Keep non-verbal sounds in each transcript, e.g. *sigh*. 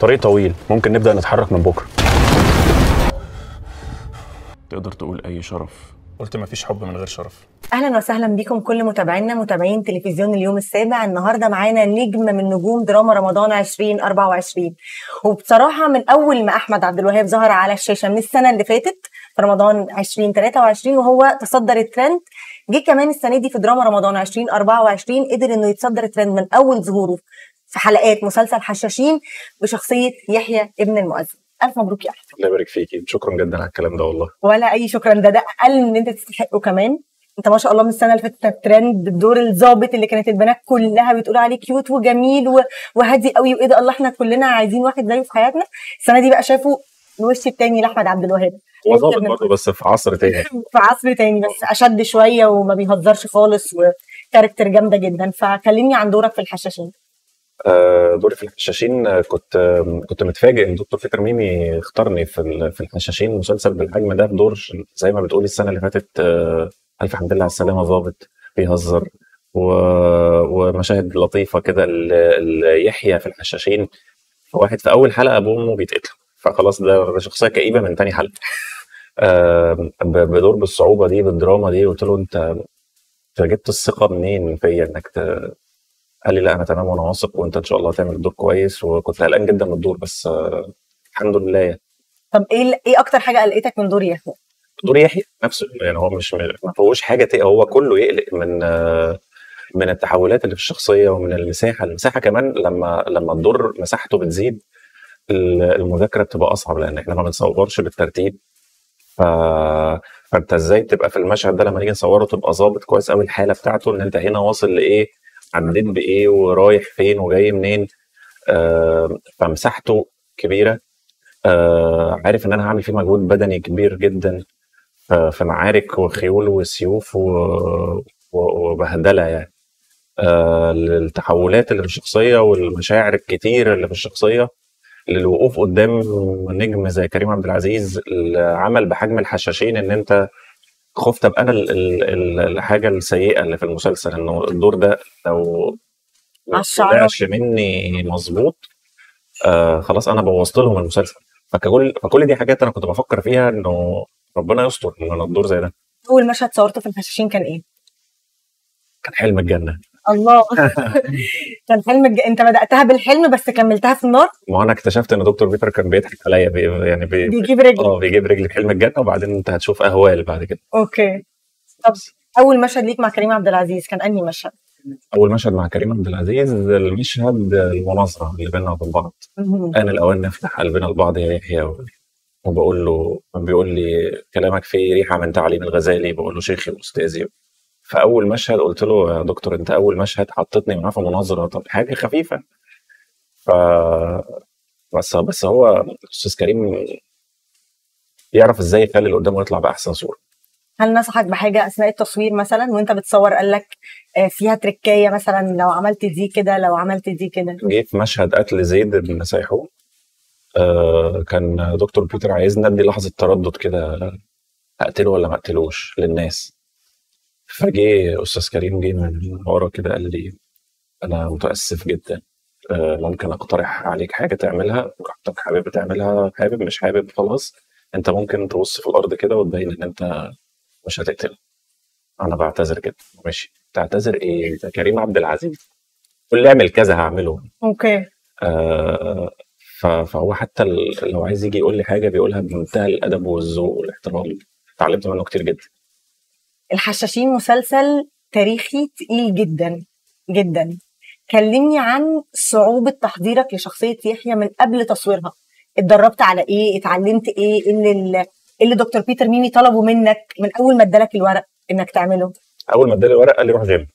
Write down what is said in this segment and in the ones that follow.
طريق طويل. ممكن نبدأ نتحرك من بكرة. تقدر تقول أي شرف؟ قلت مفيش حب من غير شرف. أهلا وسهلا بكم كل متابعينا متابعين تلفزيون اليوم السابع. النهارده معانا نجم من نجوم دراما رمضان 2024 وبصراحة من أول ما أحمد عبد الوهاب ظهر على الشاشة من السنة اللي فاتت في رمضان 2023 وهو تصدر الترند جه كمان السنة دي في دراما رمضان 2024 قدر إنه يتصدر الترند من أول ظهوره. في حلقات مسلسل حشاشين بشخصية يحيى ابن المؤذن. ألف مبروك يا أحمد. الله يبارك فيكي. شكرا جدا على الكلام ده والله. ولا أي شكرا. ده ده أقل من إن أنت تستحقه كمان. أنت ما شاء الله من السنة اللي فاتت ترند بدور الظابط اللي كانت البنات كلها بتقول عليه cute وجميل وهادي قوي وإيه ده. الله إحنا كلنا عايزين واحد زيه في حياتنا. السنة دي بقى شافوا الوش التاني لأحمد عبد الوهاب. هو ظابط برضه بس في عصر تاني. *laughs* في عصر تاني بس أشد شوية وما بيهزرش خالص و character جامدة جدا. فكلمني عن دورك في الحشاشين. دوري في الحشاشين آه، كنت آه، كنت متفاجئ إن دكتور فكر ميمي اختارني في في الحشاشين مسلسل بالحجم ده بدور زي ما بتقولي السنة اللي فاتت آه، ألف حمد لله على السلامة ظابط بيهزر. ومشاهد لطيفة كده يحيى في الحشاشين واحد في أول حلقة ابوه وامه بيتقتلوا فخلاص ده شخصية كئيبة من تاني حلقة *laughs* آه، بدور بالصعوبة دي بالدراما دي قلت له أنت أنت جبت الثقة منين فيا إنك ت... قال لي لا أنا تمام وأنا واثق وأنت إن شاء الله هتعمل الدور كويس وكنت قلقان جدا من الدور بس الحمد لله يعني. طب إيه إيه أكتر حاجة قلقتك من دور يحيى؟ دور يحيى؟ نفسه يعني هو مش ما فيهوش حاجة هو كله يقلق من من التحولات اللي في الشخصية ومن المساحة المساحة كمان لما لما الدور مساحته بتزيد ال- المذاكرة بتبقى أصعب لأن إحنا ما بنصورش بالترتيب. ف... فأنت إزاي تبقى في المشهد ده لما نيجي نصوره تبقى ظابط كويس قوي الحالة بتاعته إن أنت هنا واصل لإيه؟ عديت بإيه ورايح فين وجاي منين. آه فمساحته كبيرة. آه عارف إن أنا هعمل فيه مجهود بدني كبير جدا. في معارك وخيول وسيوف وبهدلة يعني. آه التحولات اللي في الشخصية والمشاعر الكتير اللي في الشخصية. للوقوف قدام نجم زي كريم عبد العزيز العمل بحجم الحشاشين إن أنت خفت أبقى أنا ال- ال- ال- الحاجة السيئة اللي في المسلسل إنه الدور ده لو ما. طلعش مني مظبوط آه خلاص أنا بوظت لهم المسلسل. فكل فكل دي حاجات أنا كنت بفكر فيها إنه ربنا يستر من الدور زي ده. اول مشهد صورته في الحشاشين كان إيه؟ كان حلم الجنة. الله. *laughs* *laughs* كان حلم الج... انت بدأتها بالحلم بس كملتها في النار؟ ما أنا اكتشفت ان دكتور بيتر كان بيضحك عليا بي يعني بي بيجيب رجل آه بيجيب رجلي في حلم الجنة وبعدين انت هتشوف أهوال بعد كده. okay. طب أول مشهد ليك مع كريم عبد العزيز كان أنهي مشهد؟ أول مشهد مع كريم عبد العزيز المشهد المناظرة اللي بيننا وبين بعض. آن الأوان نفتح قلبنا لبعض يا يحيى وبقول له بيقول لي كلامك فيه ريحة من تعليم الغزالي بقول له شيخي وأستاذي. فاول مشهد قلت له يا دكتور أنت أول مشهد حطيتني معاه في مناظرة؟ طب حاجة خفيفة. ف بس بس هو أستاذ كريم يعرف إزاي يخلي اللي قدامه يطلع بأحسن صورة. هل نصحك بحاجة أثناء التصوير مثلا وأنت بتصور قال لك آه، فيها تركاية مثلا لو عملت دي كده لو عملت دي كده؟ جه في مشهد قتل زيد بن سيحون. آه كان دكتور بيتر عايزنا ندي لحظة تردد كده أقتله ولا ما أقتلوش للناس؟ فجه أستاذ كريم جه من ورا كده قال لي أنا متأسف جدا آه ممكن أقترح عليك حاجة تعملها براحتك حابب تعملها حابب مش حابب خلاص أنت ممكن تبص في الأرض كده وتبين إن أنت مش هتقتله أنا بعتذر كده ماشي. تعتذر إيه؟ أنت كريم عبد العزيز. قول لي أعمل كذا هعمله. أوكي. آه، فهو حتى لو عايز يجي يقول لي حاجة بيقولها بمنتهى الأدب والذوق والاحترام. اتعلمت منه كتير جدا. الحشاشين مسلسل تاريخي تقيل جدا جدا. كلمني عن صعوبة تحضيرك لشخصية يحيى من قبل تصويرها. اتدربت على إيه؟ اتعلمت إيه؟ إيه اللي, إيه اللي دكتور بيتر ميمي طلبه منك من أول ما ادالك الورق إنك تعمله؟ أول ما اداني الورق قال لي روح gym.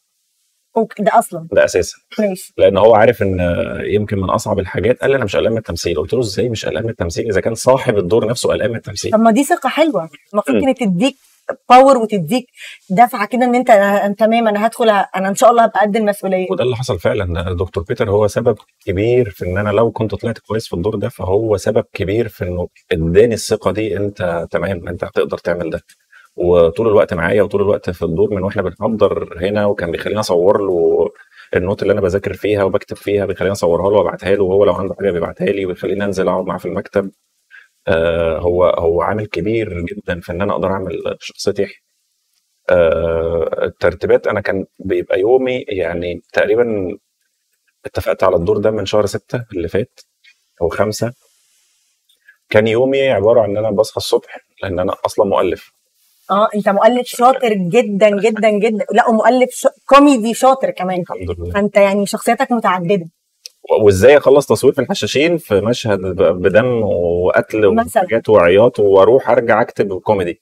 okay، ده أصلا؟ ده أساسا. ماشي. لأن هو عارف إن يمكن من أصعب الحاجات قال لي أنا مش قلقان من التمثيل. قلت له إزاي مش قلقان من التمثيل؟ إذا كان صاحب الدور نفسه قلقان من التمثيل. طب ما دي ثقة حلوة. المفروض. كانت تديك power وتديك دفعة كده إن أنت أنا تمام أنا هدخل أنا إن شاء الله هبقى قد المسؤولية. وده اللي حصل فعلا. دكتور بيتر هو سبب كبير في إن أنا لو كنت طلعت كويس في الدور ده فهو سبب كبير في إنه إداني الثقة دي. أنت تمام أنت هتقدر تعمل ده. وطول الوقت معايا وطول الوقت في الدور من وإحنا بنحضر هنا وكان بيخليني أصور له النوت اللي أنا بذاكر فيها وبكتب فيها بيخليني أصورها له وأبعتها له وهو لو عنده حاجة بيبعتها لي وبيخليني أنزل أقعد معاه في المكتب. آه هو هو عامل كبير جدا في إن أنا أقدر أعمل شخصية يحيى آه الترتيبات أنا كان بيبقى يومي يعني تقريبا اتفقت على الدور ده من شهر ستة اللي فات أو خمسة. كان يومي عبارة عن إن أنا بصحى الصبح لأن أنا أصلا مؤلف. آه أنت مؤلف شاطر جدا جدا جدا. لا ومؤلف ش... كوميدي شاطر كمان. الحمد لله. فأنت يعني شخصيتك متعددة. وإزاي أخلص تصوير في الحشاشين في مشهد بدم وقتل. وحاجات وعياط وأروح أرجع أكتب كوميدي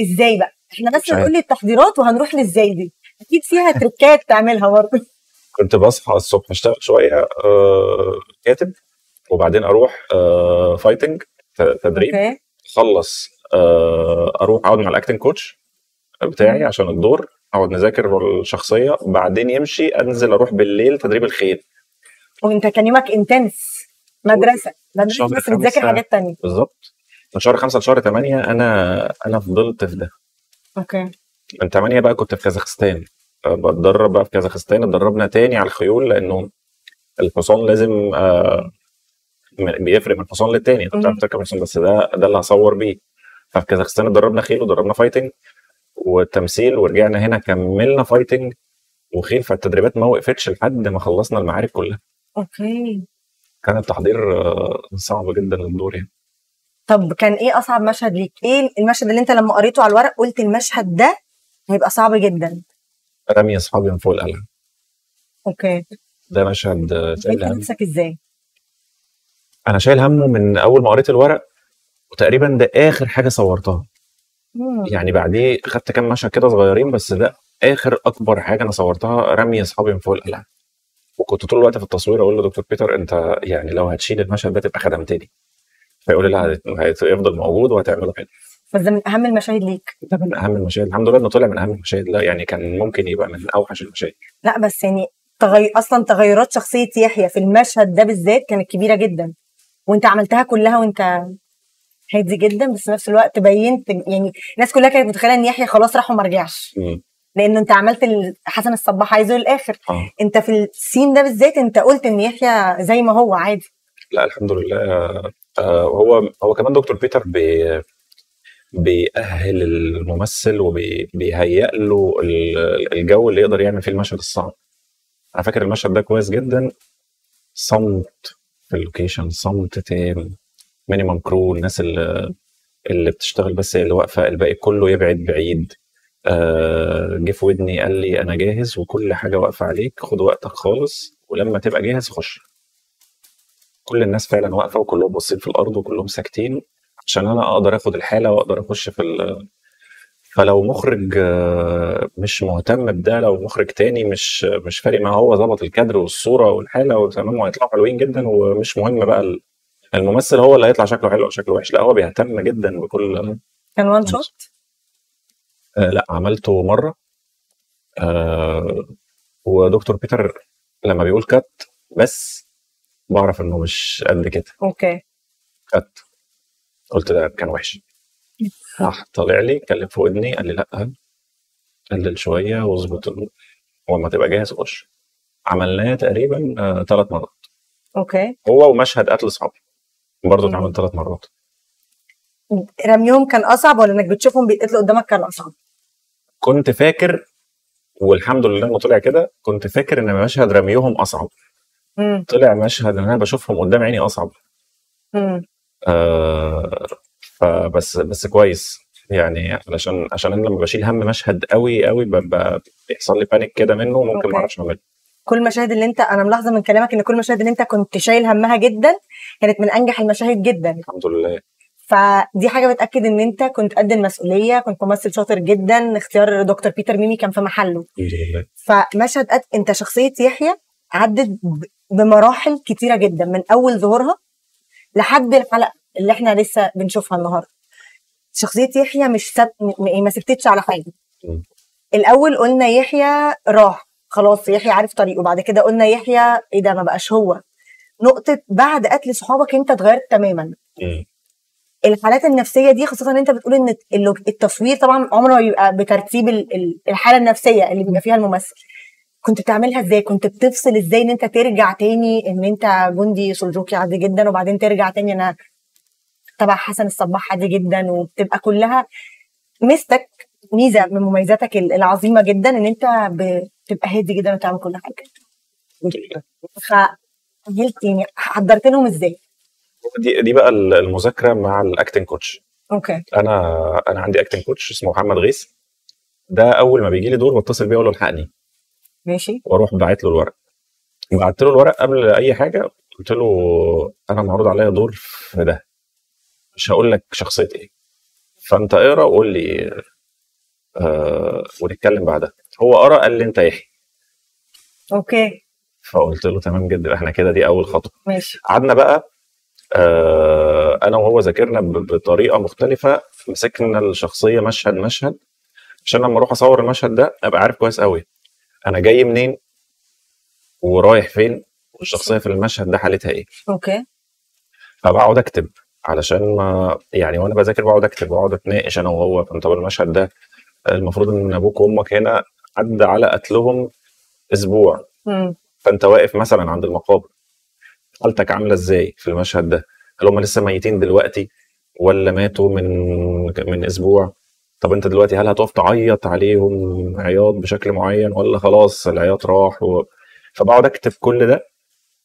إزاي بقى إحنا بس مش عارف. نقول لي التحضيرات وهنروح لإزاي دي أكيد فيها تريكات تعملها برضه كنت بصحى الصبح أشتغل شوية آه، كاتب وبعدين أروح آه، fighting تدريب أخلص آه، أروح أقعد مع ال acting coach بتاعي. عشان الدور أقعد نذاكر الشخصية بعدين يمشي أنزل أروح بالليل تدريب الخيل وانت كان يومك intense مدرسة مدرسه بس بتذاكر. حاجات تانية. بالظبط. من شهر خمسة لشهر ثمانية أنا أنا فضلت في ده. okay. من 8 بقى كنت في كازاخستان. بتدرب بقى في كازاخستان اتدربنا تاني على الخيول لأنه الحصان لازم آه، بيفرق من حصان للتاني. انت. بتعرف تركب حصان بس ده ده اللي هصور بيه. ففي كازاخستان اتدربنا خيل ودربنا fighting والتمثيل ورجعنا هنا كملنا fighting وخيل. فالتدريبات ما وقفتش لحد ما خلصنا المعارك كلها. okay. كان التحضير آه، صعب جدا للدور يعني. طب كان إيه أصعب مشهد ليك؟ إيه المشهد اللي أنت لما قريته على الورق قلت المشهد ده هيبقى صعب جدا؟ رمي اصحابي من فوق القلعه okay. ده مشهد آه، هم. نفسك إزاي؟ أنا شايل همه من أول ما قريت الورق وتقريبا ده آخر حاجة صورتها. مم. يعني بعديه خدت كام مشهد كده صغيرين بس ده آخر أكبر حاجة أنا صورتها رمي اصحابي من فوق القلعه وكنت طول الوقت في التصوير أقول لدكتور بيتر أنت يعني لو هتشيل المشهد ده تبقى خدمتني. فيقول لي لا هيفضل موجود وهتعمله حلو بس من أهم المشاهد ليك. ده من أهم المشاهد. الحمد لله إنه طلع من أهم المشاهد. لا يعني كان ممكن يبقى من أوحش المشاهد. لا بس يعني تغي... أصلا تغيرات شخصية يحيى في المشهد ده بالذات كانت كبيرة جدا. وأنت عملتها كلها وأنت هادي جدا بس في نفس الوقت بينت يعني الناس كلها كانت متخيلة إن يحيى خلاص راح وما رجعش. لأن أنت عملت حسن الصباح عايزه للآخر. آه. أنت في السين ده بالذات أنت قلت إن يحيى زي ما هو عادي. لا الحمد لله. آه هو هو كمان دكتور بيتر بي بيأهل الممثل وبيهيئ له ال- الجو اللي يقدر يعمل فيه المشهد الصعب. أنا فاكر المشهد ده كويس جدا. صمت في ال location صمت تام minimum crew الناس اللي اللي بتشتغل بس اللي واقفة الباقي كله يبعد بعيد. آه، جه في ودني قال لي أنا جاهز وكل حاجة واقفة عليك خد وقتك خالص ولما تبقى جاهز خش. كل الناس فعلا واقفة وكلهم باصين في الأرض وكلهم ساكتين عشان أنا أقدر آخد الحالة وأقدر أخش في ال... فلو مخرج آه، مش مهتم بده لو مخرج تاني مش مش فارق معاه هو ظبط الكادر والصورة والحالة وتمام وهيطلعوا حلوين جدا ومش مهم بقى ال- الممثل هو اللي هيطلع شكله حلو أو شكله وحش لا هو بيهتم جدا بكل كان one shot آه لا عملته مرة. آه ودكتور بيتر لما بيقول cut بس بعرف إنه مش قد كده. okay. cut قلت ده كان وحش. *laughs* راح طالع لي اتكلم في ودني قال لي لأ قلل شوية واظبط ولما تبقى جاهز خش. عملناه تقريبا آه ثلاث مرات. أوكي. هو ومشهد قتل اصحابي برضه. اتعمل ثلاث مرات. رميهم كان أصعب ولا إنك بتشوفهم بيتقتلوا قدامك كان أصعب؟ كنت فاكر والحمد لله إنه طلع كده كنت فاكر إن مشهد رميهم أصعب. امم طلع مشهد إن أنا بشوفهم قدام عيني أصعب. آه فبس بس كويس. يعني علشان عشان أنا لما بشيل هم مشهد قوي قوي بيحصل لي panic كده منه ممكن. ما أعرفش أعمله. كل المشاهد اللي أنت أنا ملاحظة من كلامك إن كل المشاهد اللي أنت كنت شايل همها جدا كانت من أنجح المشاهد جدا. الحمد لله. فدي حاجة بتأكد إن أنت كنت قد المسؤولية كنت ممثل شاطر جدا اختيار دكتور بيتر ميمي كان في محله. فمشهد قد أنت شخصية يحيى عدت بمراحل كتيرة جدا من أول ظهورها لحد الحلقة اللي إحنا لسه بنشوفها النهارده. شخصية يحيى مش سب... م- ما سبتتش على حاجة. الأول قلنا يحيى راح خلاص يحيى عارف طريقه. بعد كده قلنا يحيى إيه ده ما بقاش هو. نقطة بعد قتل صحابك أنت اتغيرت تماما. الحالات النفسية دي خاصة إن أنت بتقول إن التصوير طبعا عمره ما بيبقى بترتيب ال- ال- الحالة النفسية اللي بيبقى فيها الممثل. كنت بتعملها إزاي؟ كنت بتفصل إزاي إن أنت ترجع تاني إن أنت جندي سلجوقي عادي جدا وبعدين ترجع تاني أنا تبع حسن الصباح عادي جدا وبتبقى كلها ميزتك ميزة من مميزاتك ال- العظيمة جدا إن أنت بتبقى هادي جدا وتعمل كل حاجة. فعملت يعني حضرت لهم إزاي؟ دي دي بقى المذاكرة مع ال acting coach okay. أنا أنا عندي acting coach اسمه محمد غيث. ده أول ما بيجي لي دور بتصل بيه أقول له الحقني. ماشي. وأروح باعت له الورق. بعت له الورق قبل أي حاجة قلت له أنا معروض عليا دور في ده. مش هقول لك شخصية إيه. فأنت اقرأ وقول لي آه ونتكلم بعدها. هو قرأ قال لي أنت يحيى أوكي. فقلت له تمام جدا إحنا كده دي أول خطوة. ماشي. قعدنا بقى أنا وهو ذاكرنا بطريقة مختلفة مسكنا الشخصية مشهد مشهد عشان لما أروح أصور المشهد ده أبقى عارف كويس قوي أنا جاي منين؟ ورايح فين؟ والشخصية في المشهد ده حالتها إيه؟ أوكي. فبقعد أكتب علشان ما يعني وأنا بذاكر بقعد أكتب بقعد أتناقش أنا وهو طب المشهد ده المفروض إن أبوك وأمك هنا عدى على قتلهم أسبوع. امم فأنت واقف مثلا عند المقابر. حالتك عاملة إزاي في المشهد ده؟ هل هم لسه ميتين دلوقتي ولا ماتوا من من أسبوع؟ طب أنت دلوقتي هل هتقف تعيط عليهم عياط بشكل معين ولا خلاص العياط راح و... فبقعد اكتب كل ده؟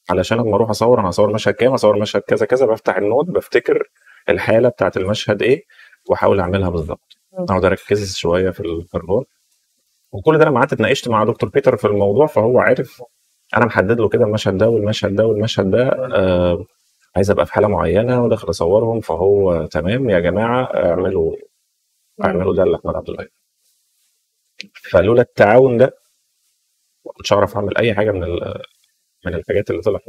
علشان لما أروح أصور أنا هصور مشهد كام؟ اصور مشهد كذا كذا بفتح النوت بفتكر الحالة بتاعت المشهد إيه وأحاول أعملها بالظبط. أقعد أركز شوية في ال- في الرول. وكل ده لما قعدت اتناقشت مع دكتور بيتر في الموضوع فهو عارف أنا محدد له كده المشهد ده والمشهد ده والمشهد ده آه عايز أبقى في حالة معينة وداخل أصورهم فهو تمام. يا جماعة اعملوا اعملوا ده لأحمد عبد الوهاب. فلولا التعاون ده ما كنتش أعرف أعمل أي حاجة من من الحاجات اللي طلعت.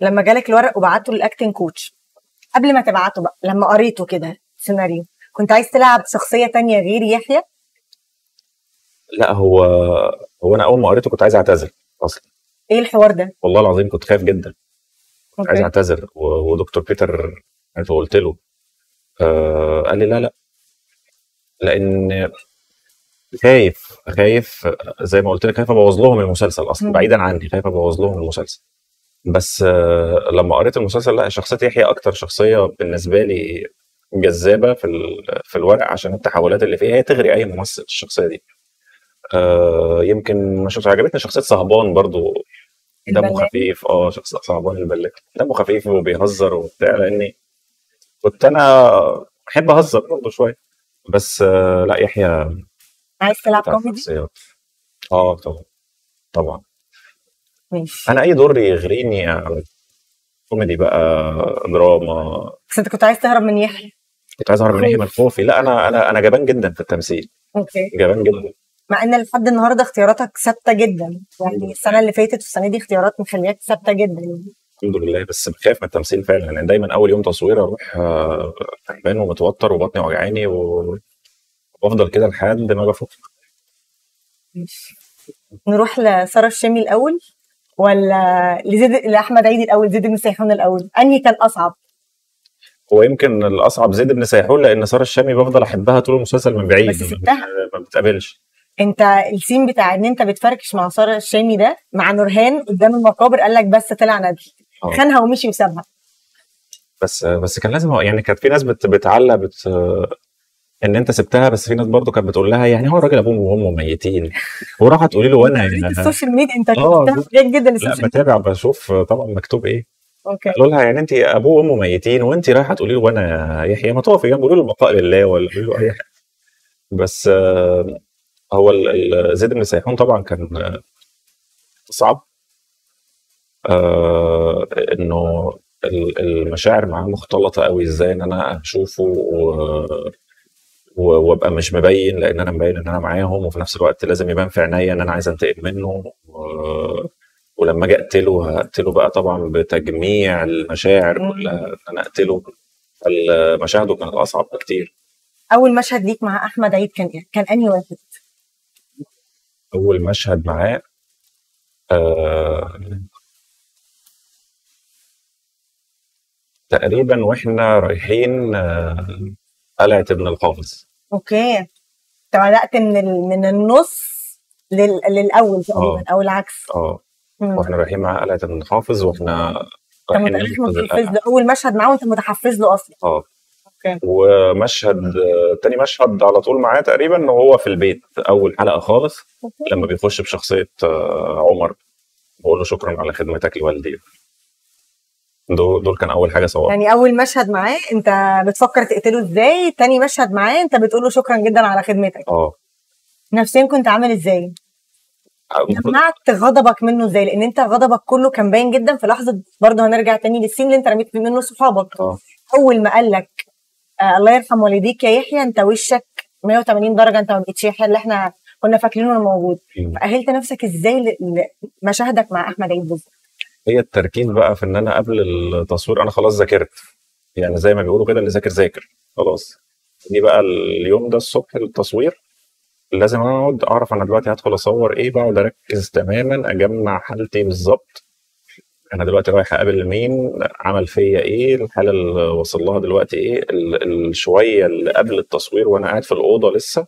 لما جالك الورق وبعته لل acting coach قبل ما تبعته بقى لما قريته كده سيناريو كنت عايز تلعب شخصية تانية غير يحيى؟ لا هو هو أنا أول ما قريته كنت عايز اعتذر أصلا. إيه الحوار ده؟ والله العظيم كنت خايف جدا. كنت عايز أعتذر. ودكتور بيتر عارف قلت له آه قال لي لا لا. لأن خايف خايف زي ما قلت لك خايف أبوظ لهم المسلسل أصلا. بعيدا عني خايف أبوظ لهم المسلسل. بس آه لما قريت المسلسل لا شخصية يحيى أكتر شخصية بالنسبة لي جذابة في ال- في الورق عشان التحولات اللي فيها هي تغري أي ممثل الشخصية دي. آه يمكن مش عجبتني شخصية صهبان برضو. دمه. خفيف. آه شخص صعبان البلاك دمه خفيف وبيهزر وبتاع لأني كنت أنا أحب أهزر برضه شوية. بس آه لا يحيى عايز تلعب كوميدي؟ آه طبعا. طبعا. ماشي. أنا أي دور يغريني يعني كوميدي بقى دراما. بس أنت كنت عايز تهرب من يحيى. كنت عايز أهرب من يحيى من خوفي. لا أنا أنا أنا جبان جدا في التمثيل. okay. جبان جدا. مع إن لحد النهارده اختياراتك ثابتة جدا. يعني السنة اللي فاتت والسنة دي اختيارات مخلياك ثابتة جدا. الحمد لله بس بخاف من التمثيل فعلا. يعني دايما أول يوم تصوير أروح آه، تعبان ومتوتر وبطني وجعاني وأفضل كده لحد ما بفوق نروح لسارة الشامي الأول ولا لزيد لأحمد عيد الأول زيد بن سيحون الأول؟ أنهي كان أصعب؟ هو يمكن الأصعب زيد بن سيحون لأن سارة الشامي بفضل أحبها طول المسلسل من بعيد. بس سبتها. ما بتقابلش. انت ال scene بتاع ان انت بتفركش مع سارة الشامي ده مع نورهان قدام المقابر قال لك بس طلع ندل آه. خانها ومشي وسابها. بس بس كان لازم يعني كانت في ناس بت بتعلق بت ان انت سبتها بس في ناس برضو كانت بتقول لها يعني هو الراجل ابوه وامه ميتين. وراحت تقولي له وأنا *laughs* ال social media انت آه، كنت بتتابع جدا ال social media. بتابع بشوف طبعا مكتوب إيه. okay. قالوا لها يعني انت ابوه وامه ميتين وانت رايحة تقولي له وأنا يحيى ما تقفي جنبه قولي له البقاء لله ولا قولي له أي حاجة. بس آه، هو زيد بن سيحون طبعا كان صعب آه، إنه ال- المشاعر معاه مختلطة قوي إزاي إن أنا أشوفه وأبقى مش مبين لأن أنا مبين إن أنا معاهم وفي نفس الوقت لازم يبان في عينيا إن أنا عايز أنتقم منه ولما أجي أقتله هقتله بقى طبعا بتجميع المشاعر. كلها إن أنا أقتله مشاهده كانت أصعب بكتير أول مشهد ليك مع أحمد عيد كان إيه؟ كان أنهي واحد؟ أول مشهد معاه آه تقريبا وإحنا رايحين آه قلعة ابن الحافظ أوكي. انت بدات من ال... من النص لل... للأول تقريبا آه. أو العكس. آه. مم. وإحنا رايحين مع قلعة الحافظ وإحنا أنت رايحين متحفز له اول مشهد معاه وأنت متحفز له أصلا. آه. ومشهد آه، تاني مشهد على طول معاه تقريبا إن هو في البيت أول حلقة خالص لما بيخش بشخصية آه، عمر بقول له شكرا على خدمتك لوالدي. دول دول كان أول حاجة صور يعني أول مشهد معاه أنت بتفكر تقتله إزاي؟ تاني مشهد معاه أنت بتقول له شكرا جدا على خدمتك. آه. نفسيا كنت عامل إزاي؟ المفروض- جمعت غضبك منه إزاي؟ لأن أنت غضبك كله كان باين جدا في لحظة برضه هنرجع تاني للسين اللي أنت رميت منه صحابك. آه. أول ما قال لك آه الله يرحم والديك يا يحيى انت وشك 180 درجة انت ما بقتش يحيى اللي إحنا كنا فاكرينه انه موجود. فأهلت نفسك إزاي لمشاهدك مع أحمد عيد بالظبط؟ هي التركيز بقى في إن أنا قبل التصوير أنا خلاص ذاكرت. يعني زي ما بيقولوا كده اللي ذاكر ذاكر خلاص. دي بقى اليوم ده الصبح التصوير لازم أقعد أعرف أنا دلوقتي هدخل أصور إيه بقعد أركز تماما أجمع حالتي بالظبط. أنا دلوقتي رايح أقابل مين؟ عمل فيا إيه؟ الحالة اللي وصل لها دلوقتي إيه؟ ال- الشويه اللي قبل التصوير وأنا قاعد في الأوضة لسه.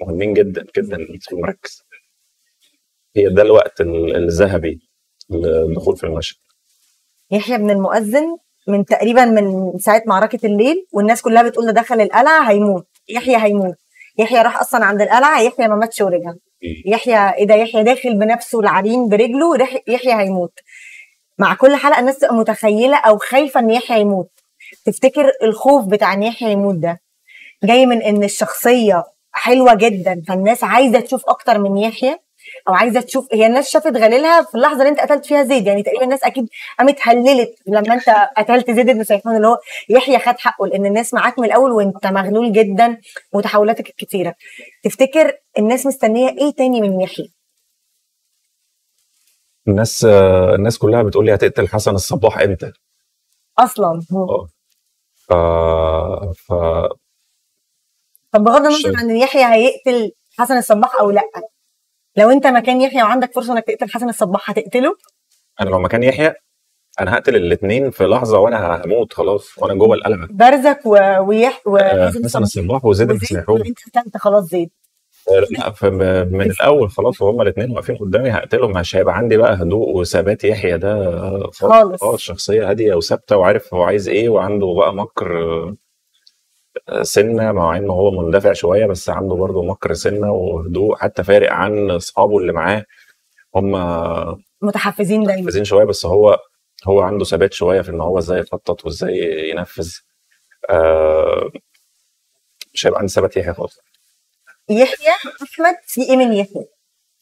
مهمين جدا جدا تكون مركز. هي ده الوقت ال- الذهبي للدخول في المشهد. يحيى بن المؤذن من تقريبا من ساعة معركة الليل والناس كلها بتقول ده دخل القلعة هيموت. يحيى هيموت. يحيى راح أصلا عند القلعة يحيى ما ماتش ورجع. يحيى إيه ده؟ يحيى داخل بنفسه العرين برجله يحيى هيموت. مع كل حلقة الناس تبقى متخيلة أو خايفة إن يحيى يموت. تفتكر الخوف بتاع إن يحيى يموت ده جاي من إن الشخصية حلوة جدا فالناس عايزة تشوف أكتر من يحيى أو عايزة تشوف هي الناس شافت غليلها في اللحظة اللي أنت قتلت فيها زيد يعني تقريبا الناس أكيد قامت هللت لما أنت قتلت زيد بن سيحون اللي هو يحيى خد حقه لأن الناس معاك من الأول وأنت مغلول جدا وتحولاتك الكتيره تفتكر الناس مستنية إيه تاني من يحيى؟ الناس الناس كلها بتقول لي هتقتل حسن الصباح إمتى؟ أصلا. آه. ف... ف... طب بغض النظر. عن يحيى هيقتل حسن الصباح أو لأ لو أنت مكان يحيى وعندك فرصة إنك تقتل حسن الصباح هتقتله؟ أنا لو مكان يحيى أنا هقتل الاثنين في لحظة وأنا هموت خلاص وأنا جوه القلعة. برزك و... ويح آه، وحسن حسن الصباح. وزيد سيحون انت خلاص زيد. لا من الأول خلاص وهم الاثنين واقفين قدامي هقتلهم مش هيبقى عندي بقى هدوء وثبات يحيى ده آه، خالص. آه شخصية هادية وثابتة وعارف هو عايز إيه وعنده بقى مكر آه، سنة مع إنه هو مندفع شوية بس عنده برضه مكر سنة وهدوء حتى فارق عن أصحابه اللي معاه. هم متحفزين دايما. مركزين شوية بس هو هو عنده ثبات شوية في إن هو إزاي يخطط وإزاي ينفذ. آه مش هيبقى عندي ثبات يحيى خالص. يحيى أحمد في إيه من يحيى؟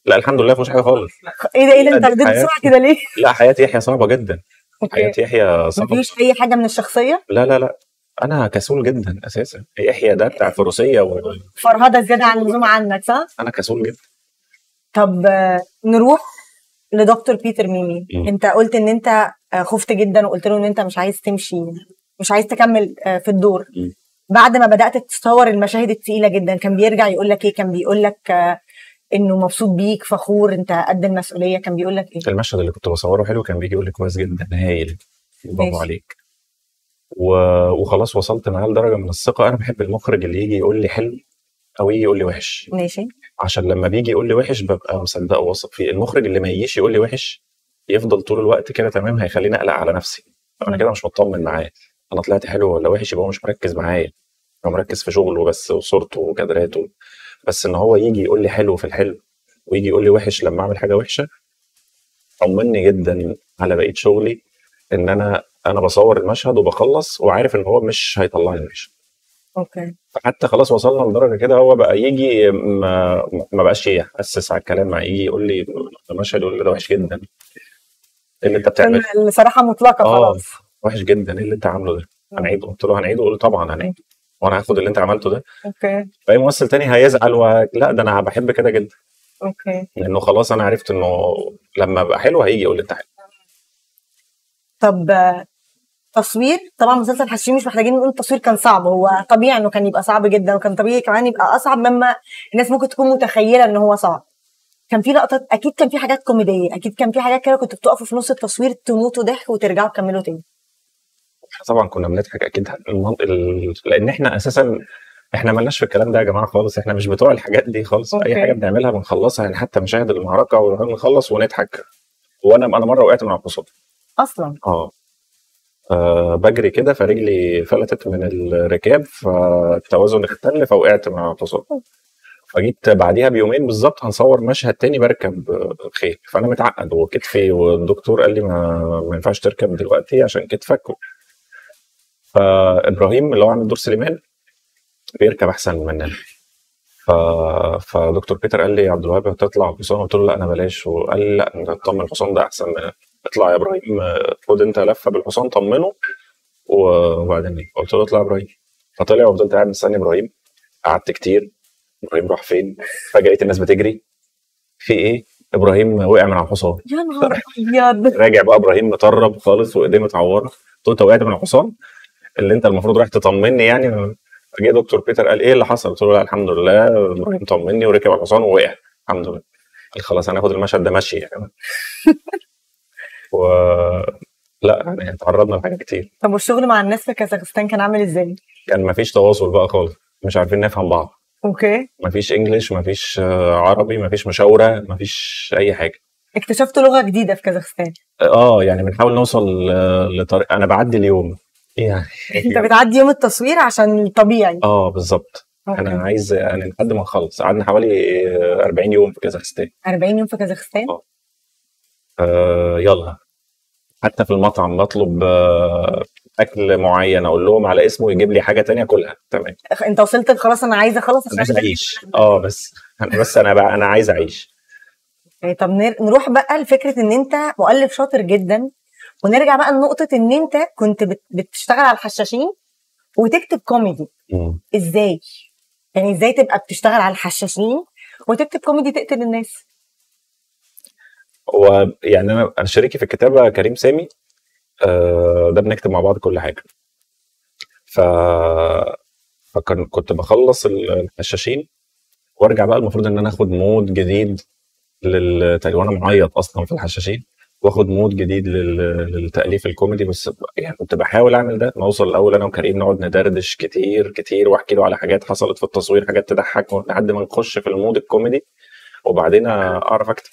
لا الحمد لله مفيش حاجة خالص. إيه ده إيه ده أنت رديت. بسرعة كده ليه؟ لا حياة يحيى صعبة جدا. حياة يحيى صعبة. مفيش أي حاجة من الشخصية؟ لا لا لا. أنا كسول جدا أساسا. يحيى ده بتاع فروسية وأنا فرهدة زيادة عن اللزوم عنك صح؟ كسول جدا. طب نروح لدكتور بيتر ميمي. مم. أنت قلت إن أنت آه، خفت جدا وقلت له إن أنت مش عايز تمشي مش عايز تكمل آه، في الدور. مم. بعد ما بدأت تصور المشاهد التقيلة جدا كان بيرجع يقول لك إيه؟ كان بيقول لك آه، إنه مبسوط بيك فخور أنت قد المسؤولية. كان بيقول لك إيه؟ المشهد اللي كنت بصوره حلو كان بيجي يقول لي كويس جدا هايل برافو. عليك. و... وخلاص وصلت معاه لدرجة من الثقة. أنا بحب المخرج اللي يجي يقول لي حلو أو يجي يقول لي وحش. ماشي. عشان لما بيجي يقول لي وحش ببقى مصدقه وواثق فيه. المخرج اللي ما يجيش يقول لي وحش يفضل طول الوقت كده تمام هيخليني أقلق على نفسي. أنا كده مش مطمن معاه. أنا طلعت حلو ولا وحش يبقى هو مش مركز معايا. هو مركز في شغله بس وصورته وكادراته بس إن هو يجي يقول لي حلو في الحلو ويجي يقول لي وحش لما أعمل حاجة وحشة طمني جدا على بقية شغلي إن أنا أنا بصور المشهد وبخلص وعارف إن هو مش هيطلعني وحش okay. فحتى خلاص وصلنا لدرجة كده هو بقى يجي ما, ما بقاش يحسس على الكلام مع يجي يقول لي ده مشهد يقول لي ده وحش جدا. إيه اللي أنت بتعمله؟ الصراحه مطلقة آه خلاص. وحش جدا. إيه اللي أنت عامله ده؟ هنعيده. قلت له هنعيده؟ قول له طبعا هنعيده. وأنا هاخد اللي انت عملته ده. okay. فأي ممثل تاني هيزعل و... لا ده أنا بحب كده جدا. أوكي. لأنه خلاص أنا عرفت إنه لما ابقى حلو هيجي يقول لي أنت حلو. طب تصوير؟ طبعا مسلسل حشيم مش محتاجين نقول التصوير كان صعب. هو طبيعي إنه كان يبقى صعب جدا وكان طبيعي كمان يبقى أصعب مما الناس ممكن تكون متخيلة ان هو صعب. كان في لقطات أكيد كان في حاجات كوميدية أكيد كان في حاجات كده كنتوا بتقفوا في نص التصوير تموتوا ضحك وترجعوا تكملوا تاني. طبعا كنا بنضحك أكيد. لأن إحنا أساسا إحنا مالناش في الكلام ده يا جماعة خالص إحنا مش بتوع الحاجات دي خالص. أي حاجة بنعملها بنخلصها يعني حتى مشاهد المعركه ونخلص ونضحك. وأنا أنا مرة وقعت من على الحصان. أصلا؟ آه. آه، بجري كده فرجلي فلتت من الركاب فالتوازن اختل فوقعت من على الحصان. فجيت بعديها بيومين بالظبط هنصور مشهد تاني بركب خيل. فأنا متعقد وكتفي والدكتور قال لي ما, ما ينفعش تركب دلوقتي عشان كتفك. فإبراهيم اللي هو عامل دور سليمان بيركب أحسن مننا. ف... فدكتور بيتر قال لي يا عبد الوهاب هتطلع حصان قلت له لا أنا بلاش. وقال لي لا أنت تطمن الحصان ده أحسن من اطلع يا إبراهيم خد أنت لفة بالحصان طمنه. وبعدين؟ قلت له اطلع يا إبراهيم. فطلع وفضلت قاعد مستني إبراهيم. قعدت كتير. إبراهيم راح فين؟ فجأة لقيت الناس بتجري. في إيه؟ إبراهيم وقع من على الحصان. يا نهار أبيض. راجع بقى إبراهيم مطرب خالص وإيديه متعورة. قلت له أنت وقعت من الحصان؟ اللي انت المفروض رايح تطمني يعني. جه دكتور بيتر قال إيه اللي حصل؟ قلت له لا الحمد لله إبراهيم طمني وركب على الحصان ووقع. الحمد لله. قال خلاص هناخد المشهد ده مشي يعني. و لا يعني تعرضنا لحاجات كتير. طب والشغل مع الناس في كازاخستان كان عامل إزاي؟ كان مفيش تواصل بقى خالص. مش عارفين نفهم بعض. okay. مفيش English مفيش عربي مفيش مشاورة مفيش أي حاجة. اكتشفت لغة جديدة في كازاخستان. آه يعني بنحاول نوصل لطريق أنا بعدي اليوم. يعني انت بتعدي يوم التصوير عشان طبيعي. آه بالظبط. أنا. عايز يعني لحد ما نخلص. قعدنا حوالي آه، 40 يوم في كازاخستان. 40 يوم في كازاخستان؟ آه. آه يلا. حتى في المطعم بطلب آه أكل معين أقول لهم على اسمه يجيب لي حاجة تانية أكلها. تمام. أنت وصلت خلاص أنا عايزه أخلص أنا عايز عشان أعيش. آه بس *laughs* أنا بس أنا بقى أنا عايز أعيش. طب نر- نروح بقى لفكرة إن أنت مؤلف شاطر جدا. ونرجع بقى لنقطة إن أنت كنت بت- بتشتغل على الحشاشين وتكتب كوميدي مم. إزاي؟ يعني إزاي تبقى بتشتغل على الحشاشين وتكتب كوميدي تقتل الناس؟ هو يعني أنا أنا شريكي في الكتابة كريم سامي آه ده بنكتب مع بعض كل حاجة ف فكان كنت بخلص الحشاشين وأرجع بقى المفروض إن أنا آخد mood جديد لل وأنا معيط أصلا في الحشاشين واخد mood جديد لل... للتأليف الكوميدي بس يعني كنت بحاول أعمل ده. نوصل الأول أنا وكريم نقعد ندردش كتير كتير وأحكي له على حاجات حصلت في التصوير حاجات تضحك لحد ما نخش في ال mood الكوميدي وبعدين أعرف أكتب.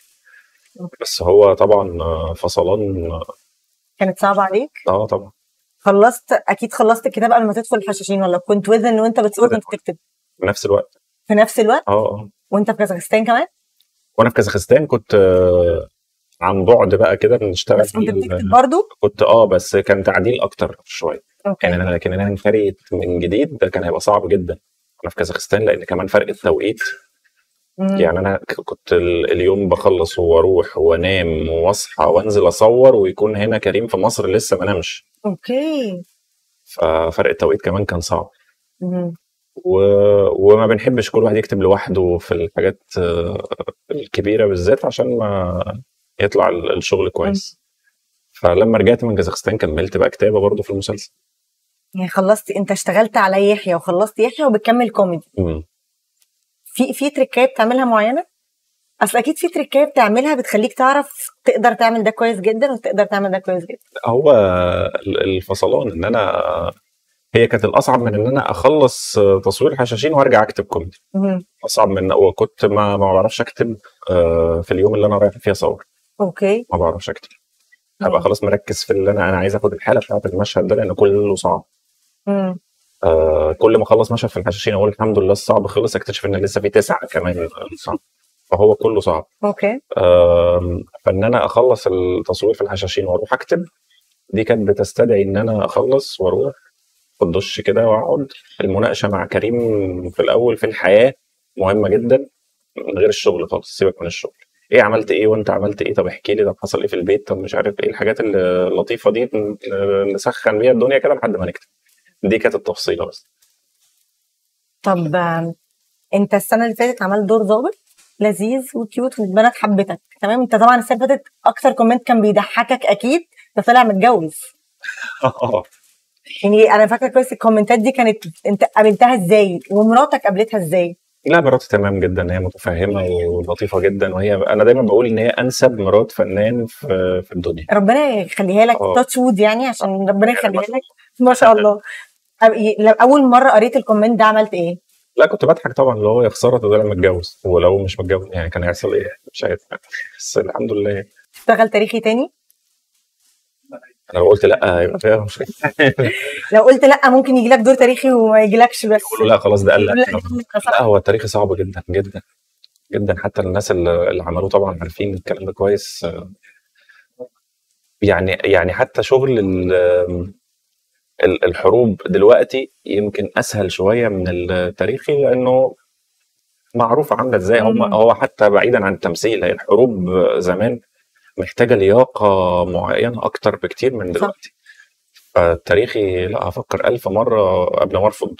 بس هو طبعا فصلان. كانت صعبة عليك؟ آه طبعا. خلصت أكيد خلصت الكتاب قبل ما تدخل الحشاشين ولا كنت وزن وأنت بتصور كنت بتكتب؟ في نفس الوقت. في نفس الوقت؟ آه آه. وأنت في كازاخستان كمان؟ وأنا في كازاخستان كنت آه، عن بعد بقى كده بنشتغل بس كنت. بتكتب برضه كنت آه بس كان تعديل أكتر شوية. يعني أنا لكن أنا انفريت من جديد ده كان هيبقى صعب جدا. أنا في كازاخستان لأن كمان فرق التوقيت. يعني أنا كنت ال- اليوم بخلص وأروح وأنام وأصحى وأنزل أصور ويكون هنا كريم في مصر لسه ما نامش. okay. ففرق التوقيت كمان كان صعب. مم. و... وما بنحبش كل واحد يكتب لوحده في الحاجات آه، الكبيرة بالذات عشان ما يطلع ال- الشغل كويس. فلما رجعت من كازاخستان كملت بقى كتابة برضه في المسلسل. يعني خلصت انت اشتغلت على يحيى وخلصت يحيى وبتكمل كوميدي. مم. في في تريكاية بتعملها معينة؟ أصل أكيد في تريكاية بتعملها بتخليك تعرف تقدر تعمل ده كويس جدا وتقدر تعمل ده كويس جدا. هو ال- الفصلان إن أنا هي كانت الأصعب من إن أنا أخلص تصوير حشاشين وأرجع أكتب كوميدي. أصعب من وكنت ما ما بعرفش أكتب آه، في اليوم اللي أنا رايح فيه أصور. okay. ما بعرفش أكتب. ابقى خلاص مركز في اللي أنا أنا عايز آخد الحالة بتاعت المشهد ده لأن كله صعب. مم. آه كل ما أخلص مشهد في الحشاشين أقول الحمد لله الصعب خلص أكتشف إن لسه في تسعة كمان صعب. فهو كله صعب. okay. آم، فإن أنا أخلص التصوير في الحشاشين وأروح أكتب دي كانت بتستدعي إن أنا أخلص وأروح اخد دش كده وأقعد. المناقشة مع كريم في الأول في الحياة مهمة جدا من غير الشغل خالص سيبك من الشغل. إيه عملت إيه وأنت عملت إيه؟ طب احكي لي طب حصل إيه في البيت؟ طب مش عارف إيه؟ الحاجات اللطيفة دي نسخن بيها الدنيا كده لحد ما نكتب. دي كانت التفصيلة بس. طب أنت السنة اللي فاتت عملت دور ظابط لذيذ و cute والبنات حبتك تمام؟ أنت طبعا السنة اللي فاتت أكتر comment كان بيضحكك أكيد ده طلع متجوز. *laughs* يعني أنا فاكرة كويس ال comments دي كانت أنت قابلتها إزاي ومراتك قابلتها إزاي؟ لا مراتي تمام جدا هي متفهمة ولطيفة جدا وهي أنا دايما بقول إن هي أنسب مرات فنان في في الدنيا. ربنا يخليها لك. تاتش وود يعني عشان ربنا يخليها لك ما شاء *laughs* الله. أول مرة قريت ال comment ده عملت إيه؟ لا كنت بضحك طبعا اللي هو يا خسارة طلع متجوز ولو مش متجوز يعني كان هيحصل إيه؟ مش عارف. بس الحمد لله. تشتغل تاريخي تاني؟ أنا لو قلت لأ هيبقى فيها مشكله *laughs* لو قلت لأ ممكن يجي لك دور تاريخي وما يجيلكش بس لا خلاص ده قال لأ. لأ، هو التاريخ صعب جدا جدا جدا. حتى الناس اللي اللي عملوه طبعا عارفين الكلام ده كويس. يعني يعني حتى شغل ال- ال- الحروب دلوقتي يمكن أسهل شوية من التاريخي لأنه معروف عاملة إزاي. مم. هو حتى بعيدا عن التمثيل هي الحروب زمان محتاجة لياقة معينة أكتر بكتير من دلوقتي. فالتاريخي لا هفكر ألف مرة قبل ما أرفض.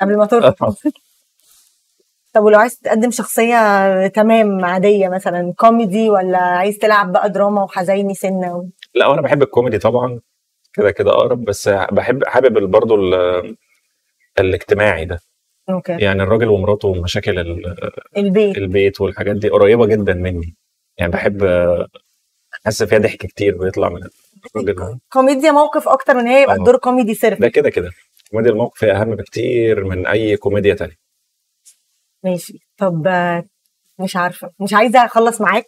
قبل ما ترفض. *laughs* طب ولو عايز تقدم شخصية تمام عادية مثلا كوميدي ولا عايز تلعب بقى دراما وحزيني سنة و... لا وأنا بحب الكوميدي طبعا. كده كده أقرب بس بحب حابب برضه ال- الاجتماعي ده. okay. يعني الراجل ومراته ومشاكل ال- البيت. البيت والحاجات دي قريبة جدا مني. يعني بحب احس فيها ضحك كتير بيطلع من الراجل كوميديا موقف أكتر من هي يبقى آه. الدور كوميدي صرف. ده كده كده. كوميديا الموقف هي أهم بكتير من أي كوميديا تانية. ماشي. طب آه، مش عارفة. مش عايزة أخلص معاك.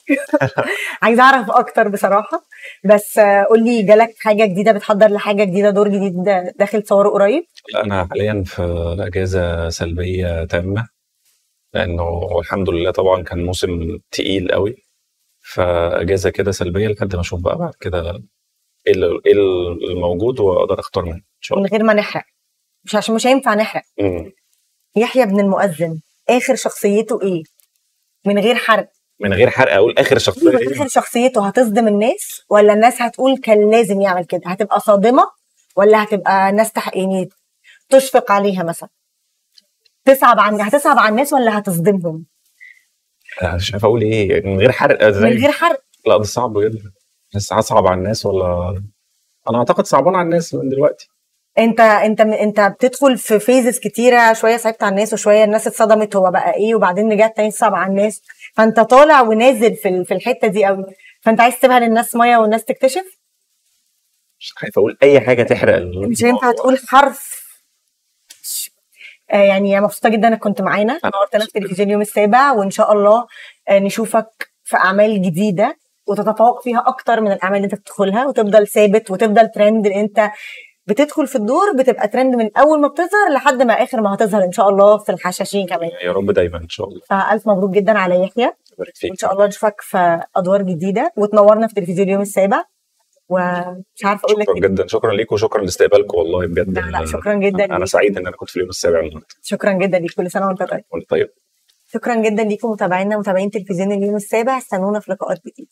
*laughs* عايزة أعرف أكتر بصراحة. بس آه، قول لي جالك حاجة جديدة بتحضر لحاجة جديدة دور جديد داخل تصوره قريب؟ لا أنا حاليا في إجازة سلبية تامة. لأنه الحمد لله طبعا كان موسم تقيل قوي. فأجازة كده سلبية لحد ما أشوف بقى بعد كده إيه إيه الموجود وأقدر أختار منه إن شاء من الله. غير ما نحرق. مش عشان مش هينفع نحرق. مم. يحيى بن المؤذن آخر شخصيته إيه؟ من غير حرق. من غير حرق أقول آخر شخصية من إيه؟ آخر شخصيته هتصدم الناس ولا الناس هتقول كان لازم يعمل كده؟ هتبقى صادمة ولا هتبقى ناس تح... يعني تشفق عليها مثلا؟ تصعب عن هتصعب على الناس ولا هتصدمهم؟ مش عارف أقول إيه من غير حرق إزاي من غير حرق؟ لا ده صعب جدا بس هصعب على الناس ولا؟ أنا أعتقد صعبان على الناس من دلوقتي. أنت أنت أنت بتدخل في فيزز كتيرة شوية صعبت على الناس وشوية الناس اتصدمت هو بقى إيه وبعدين رجعت تاني تصعب على الناس. فأنت طالع ونازل في في الحتة دي قوي فأنت عايز تسيبها للناس مية والناس تكتشف؟ مش خايف أقول أي حاجة تحرق مش هينفع تقول حرف. آه يعني مبسوطة جدا إنك كنت معانا. نورتنا في تلفزيون اليوم السابع وإن شاء الله آه نشوفك في أعمال جديدة وتتفوق فيها أكتر من الأعمال اللي أنت بتدخلها وتفضل ثابت وتفضل ترند اللي أنت بتدخل في الدور بتبقى ترند من أول ما بتظهر لحد ما آخر ما هتظهر إن شاء الله في الحشاشين كمان. يا رب دايما إن شاء الله. فألف مبروك جدا على يحيى. وإن شاء الله نشوفك في أدوار جديدة. وتنورنا في تلفزيون اليوم السابع. ومش عارفة أقول لك شكرا إيه. جدا. شكرا ليك وشكرا لاستقبالكم والله بجد لا لا شكرا جدا أنا ليك. سعيد إن أنا كنت في اليوم السابع النهارده. شكرا جدا ليك كل سنة وأنت طيب. وانت طيب. شكرا جدا ليكم متابعينا متابعين تلفزيون اليوم السابع. استنونا في لقاءات جديدة.